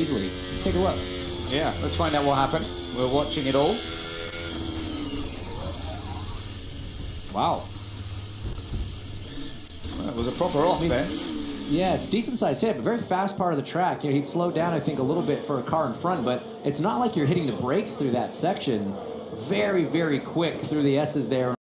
easily. Let's take a look. Yeah, let's find out what happened. We're watching it all. Wow. Well, it was a proper off there. Eh? Yeah, it's a decent sized hit, but very fast part of the track. You know, he'd slowed down, I think, a little bit for a car in front, but it's not like you're hitting the brakes through that section. Very, very quick through the S's there.